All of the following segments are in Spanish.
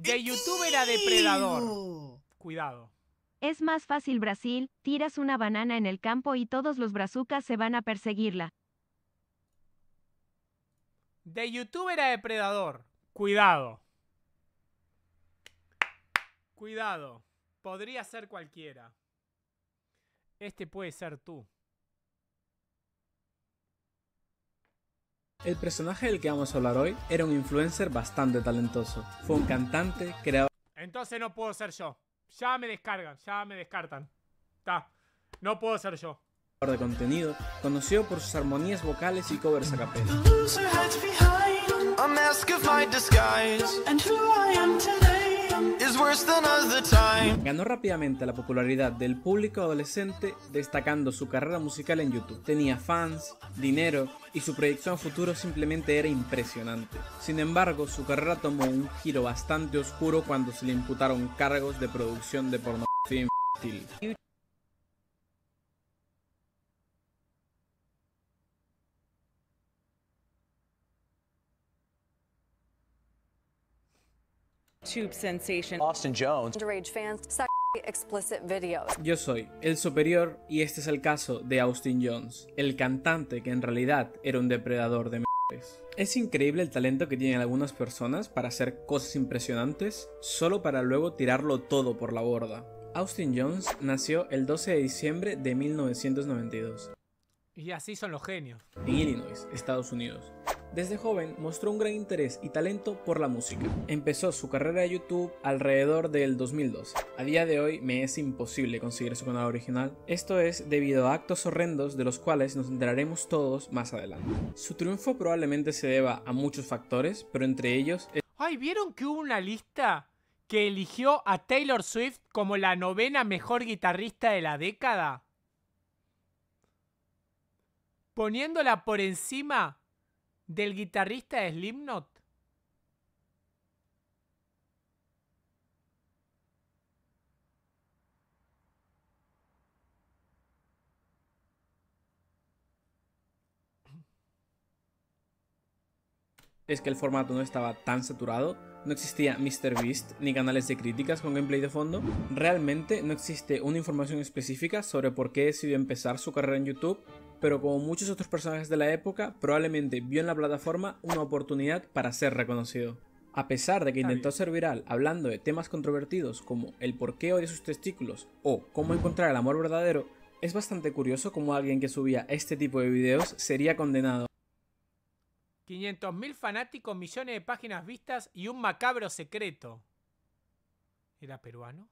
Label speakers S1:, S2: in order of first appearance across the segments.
S1: De youtuber a depredador. Cuidado.
S2: Es más fácil Brasil, tiras una banana en el campo y todos los brazucas se van a perseguirla.
S1: De youtuber a depredador. Cuidado. Cuidado. Podría ser cualquiera. Este puede ser tú.
S3: El personaje del que vamos a hablar hoy era un influencer bastante talentoso. Fue un cantante, creador
S1: Entonces no puedo ser yo. Ya me descargan, ya me descartan. Está. No puedo ser yo.
S3: de contenido, conocido por sus armonías vocales y covers a capella. Ganó rápidamente la popularidad del público adolescente destacando su carrera musical en YouTube. Tenía fans, dinero y su proyección a futuro simplemente era impresionante. Sin embargo, su carrera tomó un giro bastante oscuro cuando se le imputaron cargos de producción de pornografía infantil.
S4: Tube sensation.
S5: Austin Jones.
S6: underage fans sexually explicit videos.
S3: Yo soy el superior y este es el caso de Austin Jones, el cantante que en realidad era un depredador de mejores. Es increíble el talento que tienen algunas personas para hacer cosas impresionantes solo para luego tirarlo todo por la borda. Austin Jones nació el 12 de diciembre de 1992
S1: Y así son los genios.
S3: en Illinois, Estados Unidos. Desde joven mostró un gran interés y talento por la música. Empezó su carrera de YouTube alrededor del 2012. A día de hoy me es imposible conseguir su canal original. Esto es debido a actos horrendos de los cuales nos enteraremos todos más adelante. Su triunfo probablemente se deba a muchos factores, pero entre ellos
S1: Ay, ¿vieron que hubo una lista que eligió a Taylor Swift como la novena mejor guitarrista de la década? Poniéndola por encima del guitarrista de Slipknot.
S3: es que el formato no estaba tan saturado, no existía MrBeast ni canales de críticas con gameplay de fondo, realmente no existe una información específica sobre por qué decidió empezar su carrera en YouTube, pero como muchos otros personajes de la época, probablemente vio en la plataforma una oportunidad para ser reconocido. A pesar de que intentó ser viral hablando de temas controvertidos como el por qué odia sus testículos o cómo encontrar el amor verdadero, es bastante curioso cómo alguien que subía este tipo de videos sería condenado
S1: 500.000 fanáticos, millones de páginas vistas y un macabro secreto. ¿Era peruano?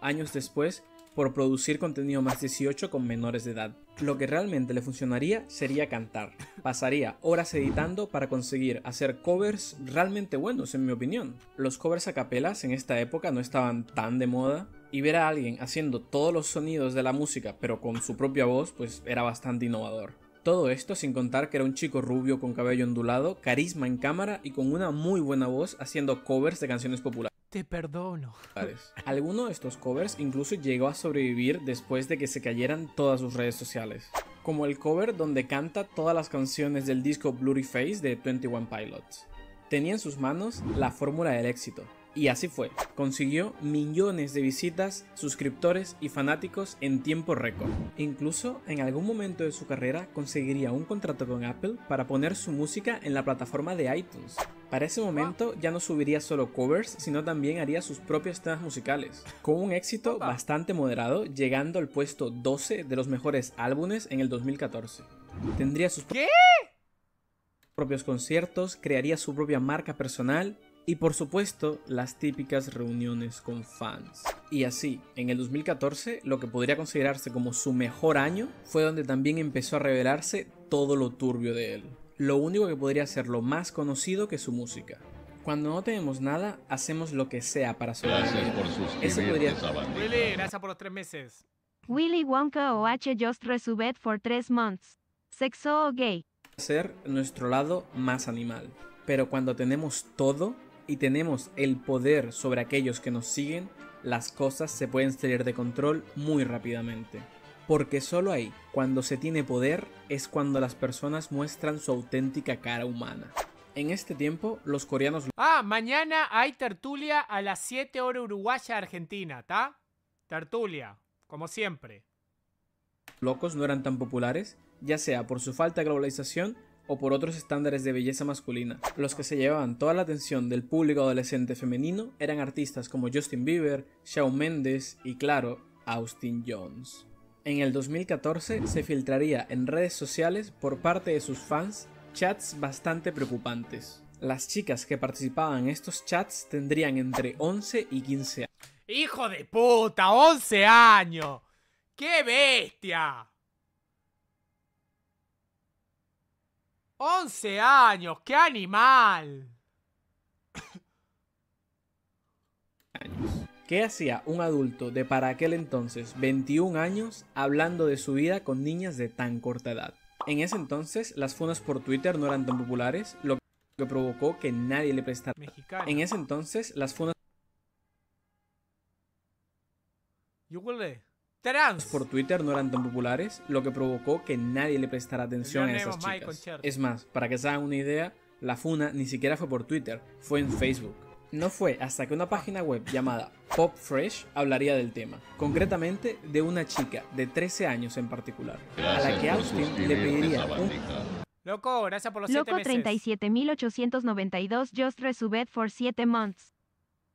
S3: años después por producir contenido más 18 con menores de edad. Lo que realmente le funcionaría sería cantar. Pasaría horas editando para conseguir hacer covers realmente buenos, en mi opinión. Los covers a capelas en esta época no estaban tan de moda. Y ver a alguien haciendo todos los sonidos de la música, pero con su propia voz, pues era bastante innovador. Todo esto sin contar que era un chico rubio con cabello ondulado, carisma en cámara y con una muy buena voz haciendo covers de canciones populares.
S1: Te perdono.
S3: Alguno de estos covers incluso llegó a sobrevivir después de que se cayeran todas sus redes sociales. Como el cover donde canta todas las canciones del disco Blurry Face de 21 Pilots. Tenía en sus manos la fórmula del éxito. Y así fue, consiguió millones de visitas, suscriptores y fanáticos en tiempo récord. Incluso en algún momento de su carrera conseguiría un contrato con Apple para poner su música en la plataforma de iTunes. Para ese momento ya no subiría solo covers, sino también haría sus propios temas musicales, con un éxito bastante moderado, llegando al puesto 12 de los mejores álbumes en el 2014. Tendría sus
S1: ¿Qué?
S3: propios conciertos, crearía su propia marca personal y por supuesto las típicas reuniones con fans. Y así, en el 2014, lo que podría considerarse como su mejor año fue donde también empezó a revelarse todo lo turbio de él. Lo único que podría hacerlo más conocido que su música. Cuando no tenemos nada, hacemos lo que sea para sobrevivir. Ese podría
S1: Willy, gracias por los tres meses.
S2: Willy Wonka o H just resubed for 3 months. Sexo o gay.
S3: ser nuestro lado más animal. Pero cuando tenemos todo y tenemos el poder sobre aquellos que nos siguen, las cosas se pueden salir de control muy rápidamente. Porque solo ahí, cuando se tiene poder, es cuando las personas muestran su auténtica cara humana. En este tiempo, los coreanos
S1: Ah, mañana hay tertulia a las 7 horas uruguaya argentina, ¿tá? Tertulia, como siempre.
S3: locos no eran tan populares, ya sea por su falta de globalización o por otros estándares de belleza masculina. Los que se llevaban toda la atención del público adolescente femenino eran artistas como Justin Bieber, Shawn Mendes y claro, Austin Jones. En el 2014 se filtraría en redes sociales por parte de sus fans chats bastante preocupantes. Las chicas que participaban en estos chats tendrían entre 11 y 15 años.
S1: ¡Hijo de puta! ¡11 años! ¡Qué bestia! 11 años, qué animal.
S3: ¿Qué hacía un adulto de para aquel entonces 21 años hablando de su vida con niñas de tan corta edad? En ese entonces las funas por Twitter no eran tan populares, lo que provocó que nadie le prestara.
S1: Mexicano.
S3: En ese entonces las funas.
S1: Trans.
S3: por Twitter no eran tan populares, lo que provocó que nadie le prestara atención a esas chicas. Es más, para que se hagan una idea, la funa ni siquiera fue por Twitter, fue en Facebook. No fue hasta que una página web llamada Pop Fresh hablaría del tema, concretamente de una chica de 13 años en particular, a la que Austin le pediría un
S1: Loco, gracias por los 7
S2: Loco
S1: meses.
S2: 37892 just resubed for 7 months.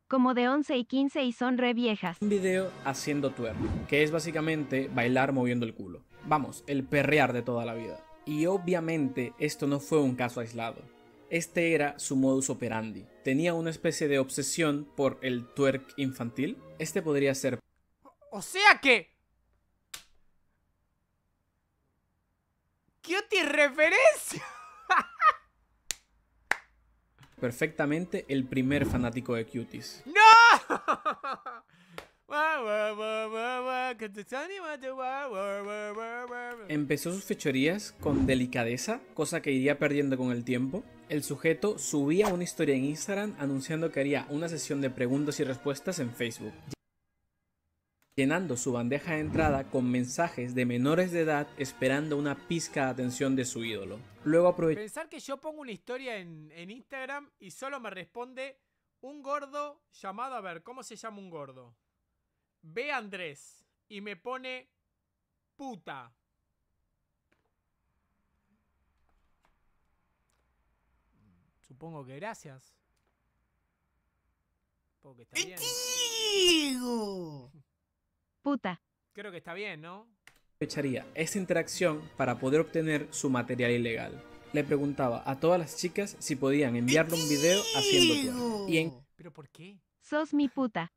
S2: Como de 11 y 15 y son re viejas.
S3: video haciendo twerk, que es básicamente bailar moviendo el culo. Vamos, el perrear de toda la vida. Y obviamente esto no fue un caso aislado. Este era su modus operandi. Tenía una especie de obsesión por el twerk infantil. Este podría ser
S1: O sea que. ¡Cutie referencia!
S3: Perfectamente el primer fanático de cuties.
S1: ¡No!
S3: Empezó sus fechorías con delicadeza, cosa que iría perdiendo con el tiempo. El sujeto subía una historia en Instagram anunciando que haría una sesión de preguntas y respuestas en Facebook, llenando su bandeja de entrada con mensajes de menores de edad esperando una pizca de atención de su ídolo. Luego aprovechó
S1: Pensar que yo pongo una historia en, en Instagram y solo me responde un gordo llamado, a ver, ¿cómo se llama un gordo? Ve Andrés y me pone puta. Supongo que gracias. Supongo que está bien.
S2: Puta.
S1: Creo que está bien, ¿no?
S3: aprovecharía esta interacción para poder obtener su material ilegal. Le preguntaba a todas las chicas si podían enviarle un video haciendo twerk. Y en
S1: ¿Pero por qué?
S2: Sos mi puta.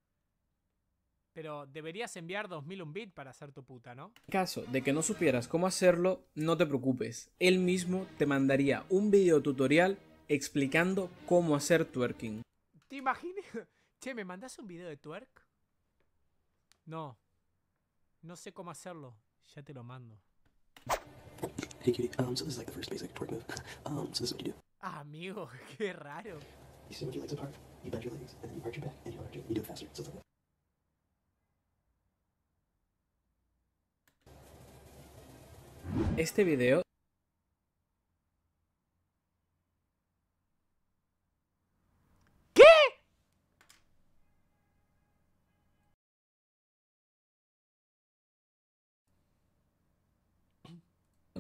S1: Pero deberías enviar 2000 un bit para hacer tu puta, ¿no?
S3: caso de que no supieras cómo hacerlo, no te preocupes. Él mismo te mandaría un video tutorial explicando cómo hacer twerking.
S1: ¿Te imaginas? Che, ¿me mandás un video de twerk? No. No sé cómo hacerlo. Ya te lo mando.
S5: Hey cutie, um, so this is like the first basic twerk move. Um, so this is what you do.
S1: Ah, amigo, qué raro.
S5: You sit with your legs apart, you bend your legs, and then you arch your back, and you arch it. You do it faster. So it's like that.
S3: Este video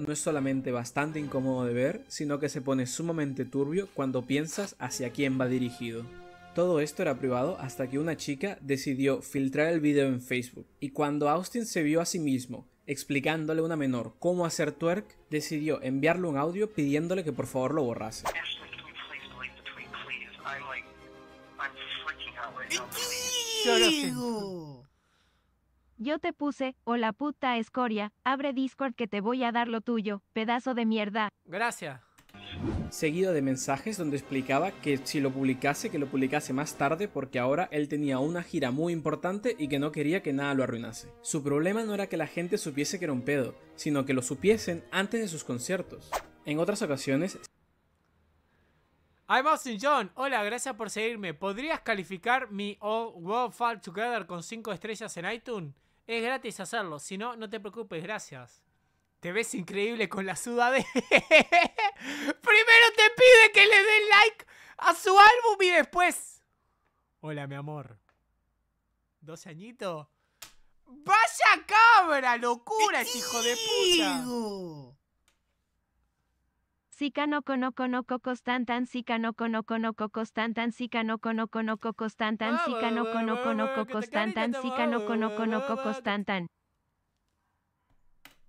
S3: no es solamente bastante incómodo de ver, sino que se pone sumamente turbio cuando piensas hacia quién va dirigido. Todo esto era privado hasta que una chica decidió filtrar el video en Facebook, y cuando Austin se vio a sí mismo explicándole a una menor cómo hacer twerk, decidió enviarle un audio pidiéndole que por favor lo borrase.
S7: Ashley,
S1: Yo
S2: te puse, hola puta escoria, abre Discord que te voy a dar lo tuyo, pedazo de mierda.
S1: Gracias.
S3: seguido de mensajes donde explicaba que si lo publicase, que lo publicase más tarde porque ahora él tenía una gira muy importante y que no quería que nada lo arruinase. Su problema no era que la gente supiese que era un pedo, sino que lo supiesen antes de sus conciertos. En otras ocasiones,
S1: I'm Austin John. Hola, gracias por seguirme. ¿Podrías calificar mi All World Fall Together con 5 estrellas en iTunes? Es gratis hacerlo. Si no, no te preocupes, gracias. Te ves increíble con la sudadera. Primero te pide que le den like a su álbum y después. Hola, mi amor. ¿Dos añitos? ¡Vaya cabra! ¡Locura, este hijo de puta!
S2: Sika no konoko no cocos tantan, sika no konoko no cocos tantan, sika no konoko no cocos tantan, sika no konoko no cocos tantan, sika no konoko no cocos tantan.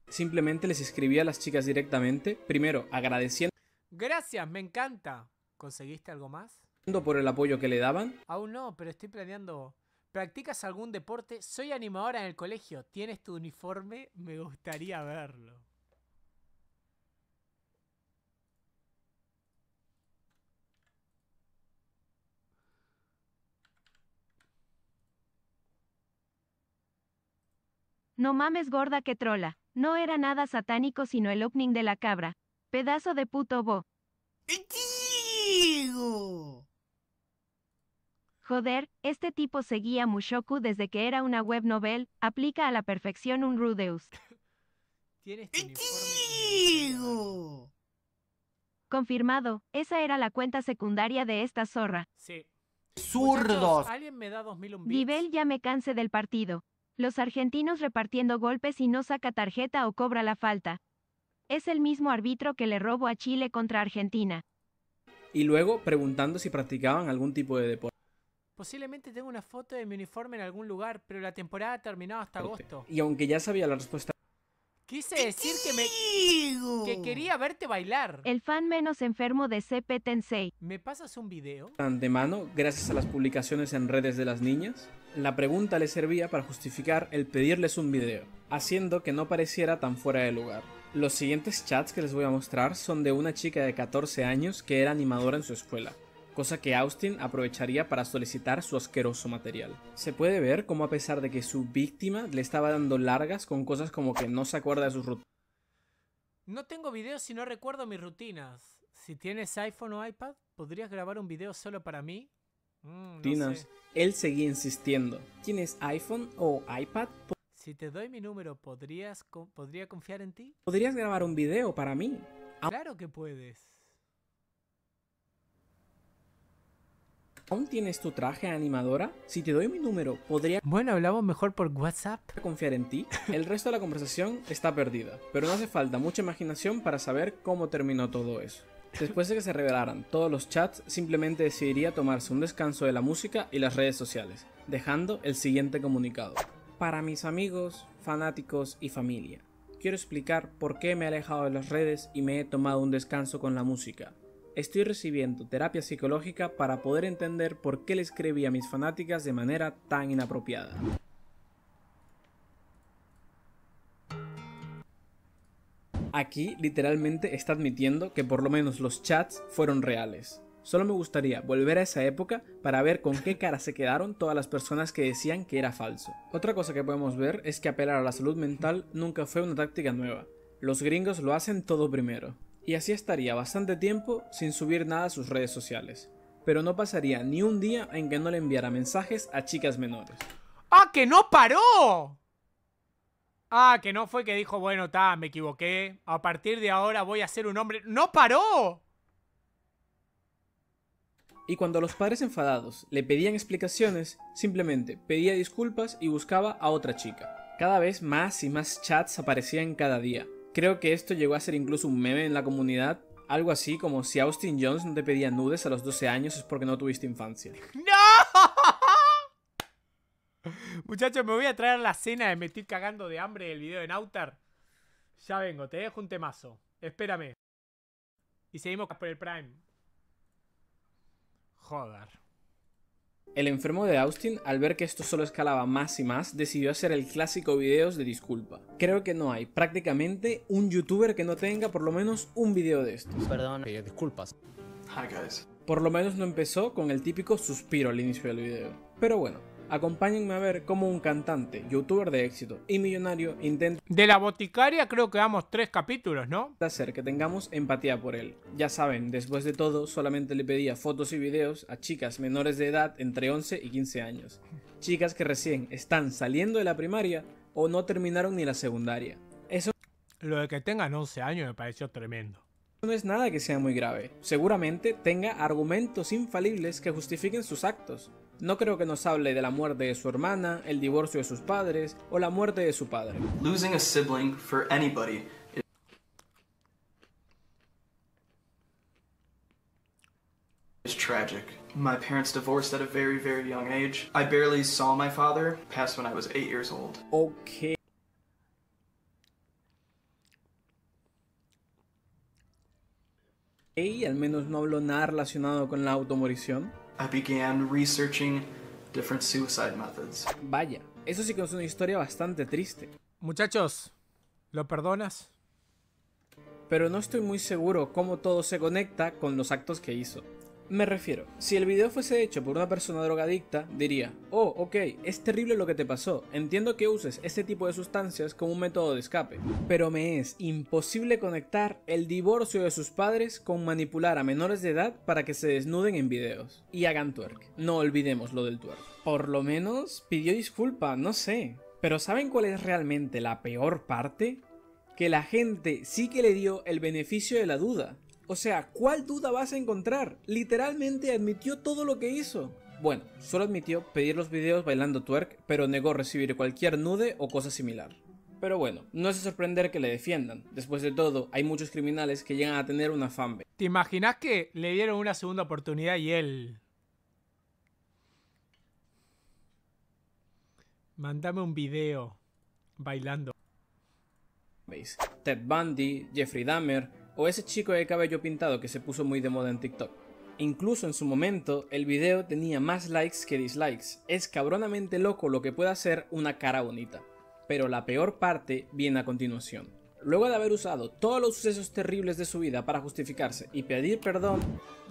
S3: Simplemente les escribía a las chicas directamente, primero agradeciendo
S1: Gracias, me encanta. ¿Conseguiste algo más?
S3: por el apoyo que le daban,
S1: Aún no, pero estoy planeando. ¿Practicas algún deporte? Soy animadora en el colegio. ¿Tienes tu uniforme? Me gustaría verlo.
S2: No mames gorda que trola. No era nada satánico sino el opening de la cabra. Pedazo de puto bo. Joder, este tipo seguía Mushoku desde que era una web novel, aplica a la perfección un Rudeus.
S1: ¿Tienes tu uniforme?
S2: Confirmado, esa era la cuenta secundaria de esta zorra.
S1: Sí.
S8: Zurdos.
S1: ¿Alguien me da 2000 un bits?
S2: Nivel ya me canse del partido. Los argentinos repartiendo golpes y no saca tarjeta o cobra la falta. Es el mismo árbitro que le robó a Chile contra Argentina.
S3: y luego preguntando si practicaban algún tipo de deporte.
S1: Posiblemente tengo una foto de mi uniforme en algún lugar, pero la temporada ha terminado hasta agosto.
S3: Y aunque ya sabía la respuesta
S1: Quise decir que me... Que quería verte bailar.
S2: El fan menos enfermo de CP Tensei.
S1: ¿Me pasas un video?
S3: de antemano, gracias a las publicaciones en redes de las niñas, la pregunta le servía para justificar el pedirles un video, haciendo que no pareciera tan fuera de lugar. Los siguientes chats que les voy a mostrar son de una chica de 14 años que era animadora en su escuela, cosa que Austin aprovecharía para solicitar su asqueroso material. Se puede ver cómo a pesar de que su víctima le estaba dando largas con cosas como que no se acuerda de sus rutinas,
S1: No tengo videos y no recuerdo mis rutinas. Si tienes iPhone o iPad, ¿podrías grabar un video solo para mí? Mm, no sé.
S3: él seguía insistiendo. ¿Tienes iPhone o iPad?
S1: Si te doy mi número, ¿podrías co- ¿podría confiar en ti?
S3: ¿Podrías grabar un video para mí?
S1: Claro que puedes.
S3: ¿Aún tienes tu traje animadora? Si te doy mi número, ¿podría
S1: Bueno, hablamos mejor por WhatsApp.
S3: confiar en ti? El resto de la conversación está perdida, pero no hace falta mucha imaginación para saber cómo terminó todo eso. Después de que se revelaran todos los chats, simplemente decidiría tomarse un descanso de la música y las redes sociales, dejando el siguiente comunicado. Para mis amigos, fanáticos y familia, quiero explicar por qué me he alejado de las redes y me he tomado un descanso con la música. Estoy recibiendo terapia psicológica para poder entender por qué le escribí a mis fanáticas de manera tan inapropiada. Aquí literalmente está admitiendo que por lo menos los chats fueron reales. Solo me gustaría volver a esa época para ver con qué cara se quedaron todas las personas que decían que era falso. Otra cosa que podemos ver es que apelar a la salud mental nunca fue una táctica nueva. Los gringos lo hacen todo primero. Y así estaría bastante tiempo sin subir nada a sus redes sociales. Pero no pasaría ni un día en que no le enviara mensajes a chicas menores.
S1: ¡Ah, que no paró! Ah, que no fue que dijo, bueno, ta, me equivoqué. A partir de ahora voy a ser un hombre. ¡No paró!
S3: Y cuando los padres enfadados le pedían explicaciones, simplemente pedía disculpas y buscaba a otra chica. Cada vez más y más chats aparecían cada día. Creo que esto llegó a ser incluso un meme en la comunidad, algo así como si Austin Jones no te pedía nudes a los 12 años es porque no tuviste infancia.
S1: ¡No! Muchachos, me voy a traer la cena de me estoy cagando de hambre del video de Nautar. Ya vengo, te dejo un temazo. Espérame. Y seguimos por el Prime. Joder.
S3: El enfermo de Austin, al ver que esto solo escalaba más y más, decidió hacer el clásico videos de disculpa. Creo que no hay prácticamente un youtuber que no tenga por lo menos un video de estos.
S8: Perdón, disculpas.
S5: Hi, guys.
S3: Por lo menos no empezó con el típico suspiro al inicio del video. Pero bueno, acompáñenme a ver cómo un cantante, youtuber de éxito y millonario intenta
S1: De la boticaria creo que damos tres capítulos, ¿no?
S3: hacer que tengamos empatía por él. Ya saben, después de todo, solamente le pedía fotos y videos a chicas menores de edad entre 11 y 15 años. Chicas que recién están saliendo de la primaria o no terminaron ni la secundaria. Eso
S1: Lo de que tengan 11 años me pareció tremendo.
S3: No es nada que sea muy grave. Seguramente tenga argumentos infalibles que justifiquen sus actos. No creo que nos hable de la muerte de su hermana, el divorcio de sus padres o la muerte de su padre.
S9: Losing a sibling for anybody is tragic. My parents divorced at a very, very young age. I barely saw my father pass when I was eight years old.
S3: Ok. Y al menos no habló nada relacionado con la automorición.
S9: I began researching different suicide methods.
S3: Vaya, eso sí que es una historia bastante triste.
S1: Muchachos, ¿lo perdonas?
S3: Pero no estoy muy seguro cómo todo se conecta con los actos que hizo. Me refiero, si el video fuese hecho por una persona drogadicta, diría, oh, ok, es terrible lo que te pasó, entiendo que uses este tipo de sustancias como un método de escape, pero me es imposible conectar el divorcio de sus padres con manipular a menores de edad para que se desnuden en videos y hagan twerk. No olvidemos lo del twerk. Por lo menos pidió disculpa, no sé. Pero ¿saben cuál es realmente la peor parte? Que la gente sí que le dio el beneficio de la duda. O sea, ¿cuál duda vas a encontrar? Literalmente admitió todo lo que hizo. Bueno, solo admitió pedir los videos bailando twerk, pero negó recibir cualquier nude o cosa similar. Pero bueno, no es de sorprender que le defiendan. Después de todo, hay muchos criminales que llegan a tener una fanbase.
S1: ¿Te imaginas que le dieron una segunda oportunidad y él... Mándame un video bailando.
S3: Ted Bundy, Jeffrey Dahmer o ese chico de cabello pintado que se puso muy de moda en TikTok. Incluso en su momento, el video tenía más likes que dislikes. Es cabronamente loco lo que puede hacer una cara bonita. Pero la peor parte viene a continuación. Luego de haber usado todos los sucesos terribles de su vida para justificarse y pedir perdón,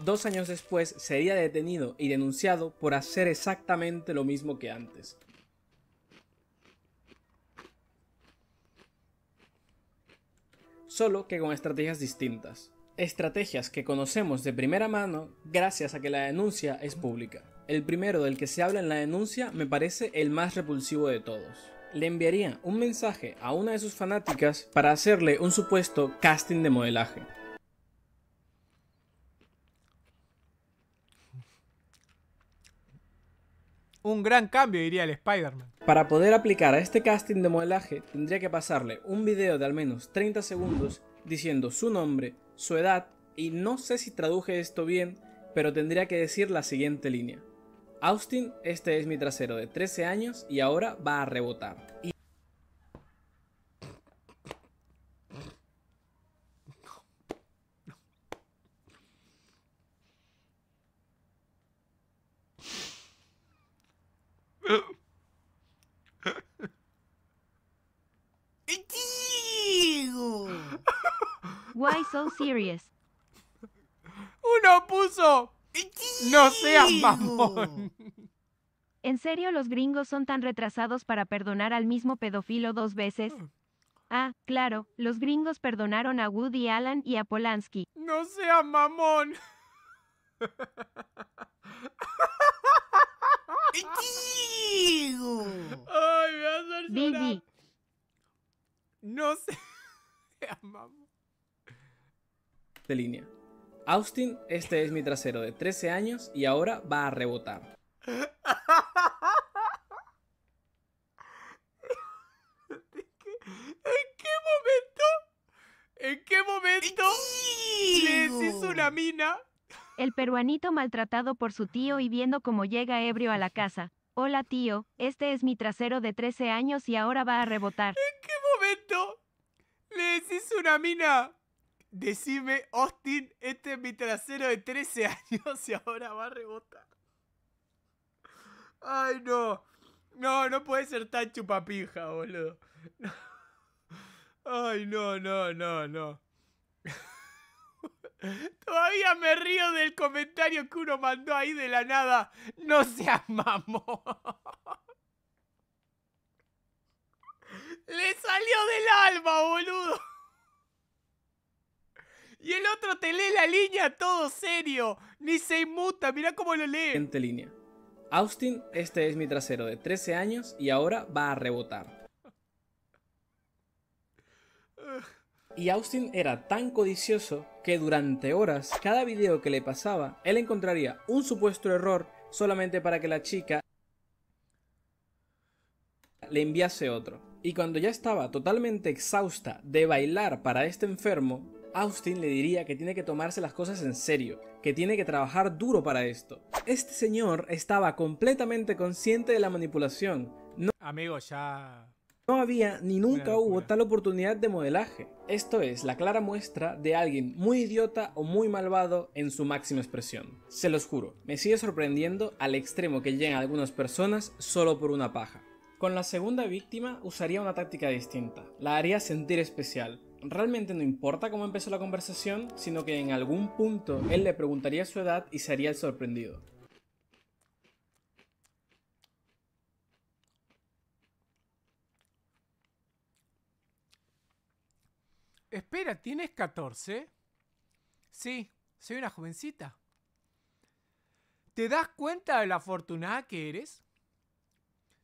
S3: dos años después sería detenido y denunciado por hacer exactamente lo mismo que antes. Solo que con estrategias distintas. Estrategias que conocemos de primera mano gracias a que la denuncia es pública. El primero del que se habla en la denuncia me parece el más repulsivo de todos le enviaría un mensaje a una de sus fanáticas para hacerle un supuesto casting de modelaje.
S1: Un gran cambio, diría el Spider-Man.
S3: Para poder aplicar a este casting de modelaje, tendría que pasarle un video de al menos 30 segundos diciendo su nombre, su edad y no sé si traduje esto bien, pero tendría que decir la siguiente línea. Austin, este es mi trasero de 13 años y ahora va a rebotar.
S2: Why so serious?
S1: Uno puso. No seas mamón.
S2: ¿En serio los gringos son tan retrasados para perdonar al mismo pedófilo dos veces? Ah, claro, los gringos perdonaron a Woody Allen y a Polanski.
S1: No seas mamón. Ay, me va a hacer llorar. No seas mamón.
S3: de línea. Austin, este es mi trasero de 13 años y ahora va a rebotar.
S1: ¿En qué momento? ¿En qué momento le decís una mina?
S2: El peruanito maltratado por su tío y viendo cómo llega ebrio a la casa. Hola tío, este es mi trasero de 13 años y ahora va a rebotar.
S1: ¿En qué momento le decís una mina? Decime, Austin, este es mi trasero de 13 años y ahora va a rebotar. Ay, no. No, no puede ser tan chupapija, boludo. Ay, no, no, no, no. Todavía me río del comentario que uno mandó ahí de la nada. No seas mamón. Le salió del alma, boludo. Y el otro te lee la línea todo serio. Ni se inmuta, mira cómo lo lee.
S3: Siguiente línea. Austin, este es mi trasero de 13 años y ahora va a rebotar. Y Austin era tan codicioso que durante horas, cada video que le pasaba, él encontraría un supuesto error solamente para que la chica le enviase otro. Y cuando ya estaba totalmente exhausta de bailar para este enfermo, Austin le diría que tiene que tomarse las cosas en serio, que tiene que trabajar duro para esto. Este señor estaba completamente consciente de la manipulación. No,
S1: Amigo, ya.
S3: No había ni nunca hubo tal oportunidad de modelaje. Esto es la clara muestra de alguien muy idiota o muy malvado en su máxima expresión. Se los juro, me sigue sorprendiendo al extremo que llegan algunas personas solo por una paja. Con la segunda víctima usaría una táctica distinta. La haría sentir especial. Realmente no importa cómo empezó la conversación, sino que en algún punto él le preguntaría su edad y se haría el sorprendido.
S1: Espera, ¿tienes 14? Sí, soy una jovencita. ¿Te das cuenta de la afortunada que eres?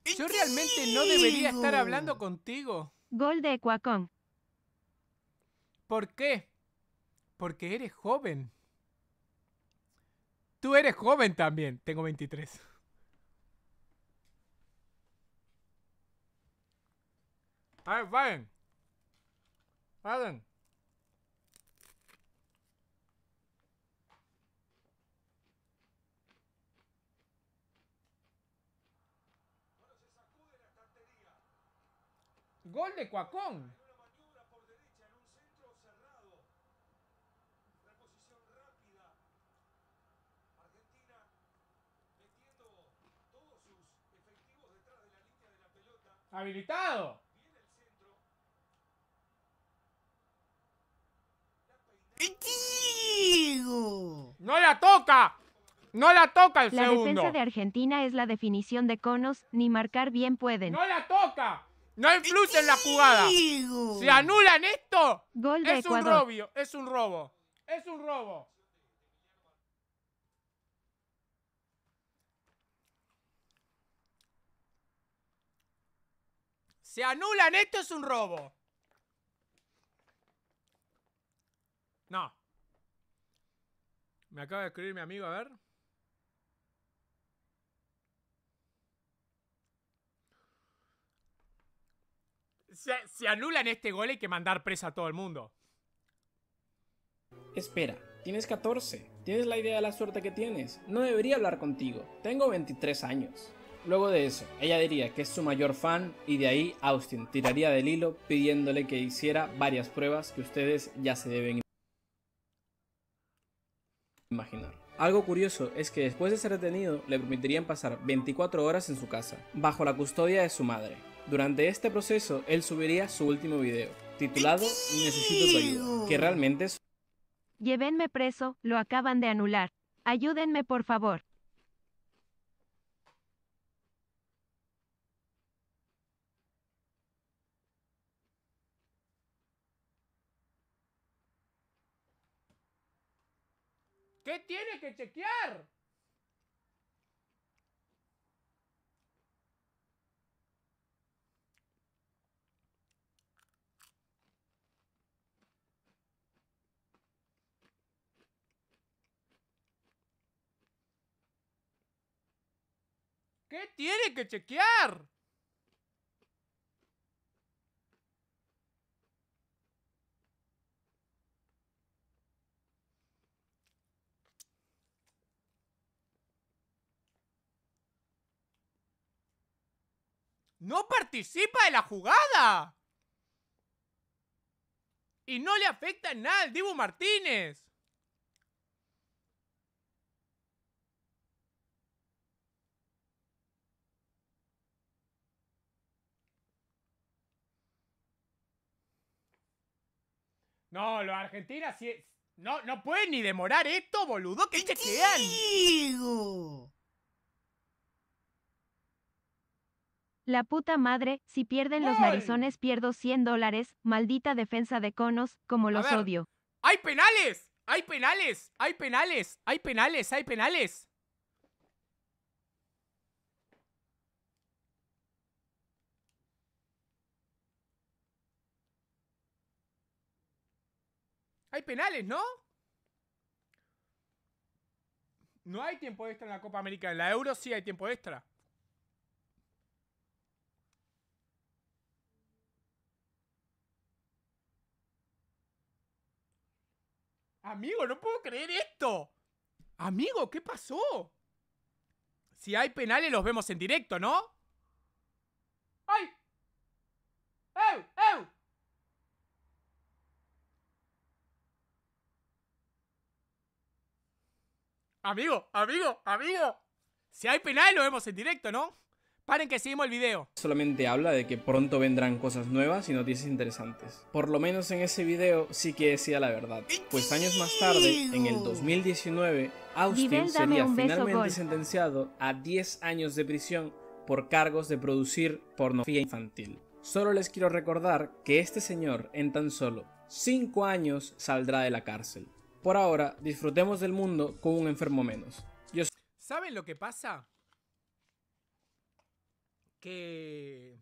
S1: Yo realmente no debería estar hablando contigo.
S2: Gol de Ecuacón.
S1: ¿Por qué? Porque eres joven. Tú eres joven también. Tengo 23. A ver, vayan. Vayan. Gol de Cuacón. Habilitado. ¡No la toca! ¡No la toca el
S2: La
S1: segundo!
S2: defensa de Argentina es la definición de conos, ni marcar bien pueden.
S1: ¡No la toca! ¡No influye en la jugada! Si anulan esto,
S2: Gol de
S1: es un robo, es un robo. Es un robo. Si anulan esto es un robo. No. Me acaba de escribir mi amigo, a ver. Si anulan este gol hay que mandar presa a todo el mundo.
S3: Espera, tienes 14. ¿Tienes la idea de la suerte que tienes? No debería hablar contigo. Tengo 23 años. Luego de eso, ella diría que es su mayor fan y de ahí Austin tiraría del hilo pidiéndole que hiciera varias pruebas que ustedes ya se deben imaginar. Algo curioso es que después de ser detenido le permitirían pasar 24 horas en su casa, bajo la custodia de su madre. Durante este proceso, él subiría su último video, titulado Necesito tu ayuda, que realmente es
S2: Llévenme preso, lo acaban de anular. Ayúdenme por favor.
S1: ¿Qué tiene que chequear? ¿Qué tiene que chequear? No participa de la jugada. Y no le afecta en nada al Dibu Martínez. No, los argentinos. No, no pueden ni demorar esto, boludo. ¿Qué chequean?
S2: La puta madre, si pierden los narizones pierdo 100 dólares, maldita defensa de conos, como los
S1: ver.
S2: odio.
S1: ¡Hay penales! ¡Hay penales! ¡Hay penales! ¡Hay penales! ¡Hay penales! Hay penales, ¿no? No hay tiempo extra en la Copa América. En la Euro sí hay tiempo extra. Amigo, no puedo creer esto. Amigo, ¿qué pasó? Si hay penales los vemos en directo, ¿no? ¡Ay! ¡Ew! ¡Ew! Amigo, amigo, amigo. Si hay penales lo vemos en directo, ¿no? Paren que seguimos el video.
S3: Solamente habla de que pronto vendrán cosas nuevas y noticias interesantes. Por lo menos en ese video sí que decía la verdad. Pues años más tarde, en el 2019, Austin sería
S2: beso,
S3: finalmente
S2: gol.
S3: sentenciado a 10 años de prisión por cargos de producir pornografía infantil. Solo les quiero recordar que este señor en tan solo 5 años saldrá de la cárcel. Por ahora, disfrutemos del mundo con un enfermo menos. Yo
S1: ¿Saben lo que pasa? Que...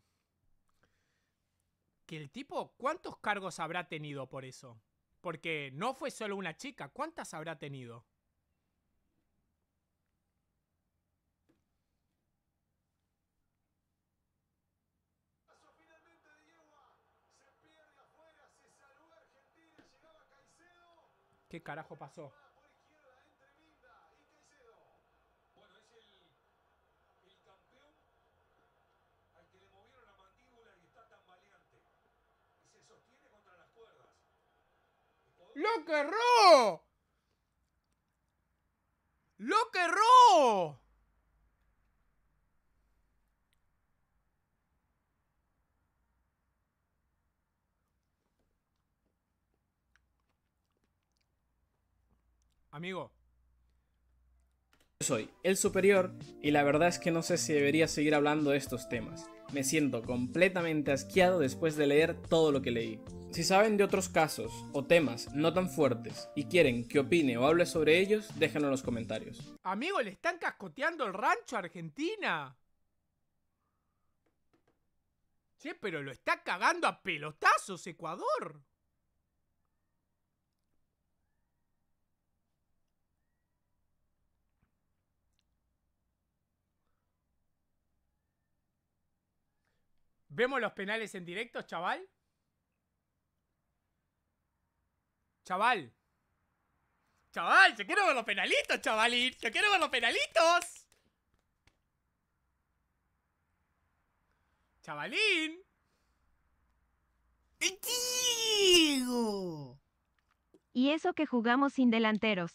S1: Que el tipo, ¿cuántos cargos habrá tenido por eso? Porque no fue solo una chica, ¿cuántas habrá tenido? ¿Qué carajo pasó? ¡Lo que erró! ¡Lo que erró! Amigo,
S3: soy el superior y la verdad es que no sé si debería seguir hablando de estos temas. Me siento completamente asqueado después de leer todo lo que leí. Si saben de otros casos o temas no tan fuertes y quieren que opine o hable sobre ellos, déjenlo en los comentarios.
S1: amigo, le están cascoteando el rancho a Argentina. Che, pero lo está cagando a pelotazos Ecuador. ¿Vemos los penales en directo, chaval? Chaval. Chaval, yo quiero ver los penalitos, chavalín. Yo quiero ver los penalitos. Chavalín.
S2: Y eso que jugamos sin delanteros.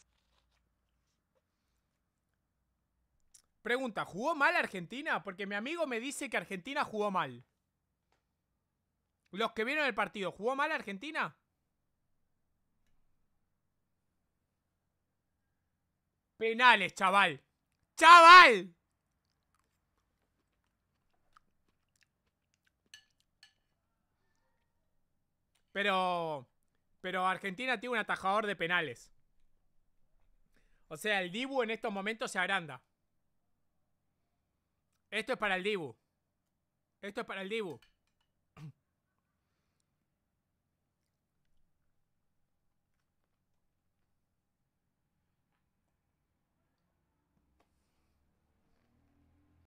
S1: Pregunta, ¿jugó mal Argentina? Porque mi amigo me dice que Argentina jugó mal. Los que vieron el partido, ¿jugó mal Argentina? Penales, chaval. ¡Chaval! Pero... Pero Argentina tiene un atajador de penales. O sea, el Dibu en estos momentos se agranda. Esto es para el Dibu. Esto es para el Dibu.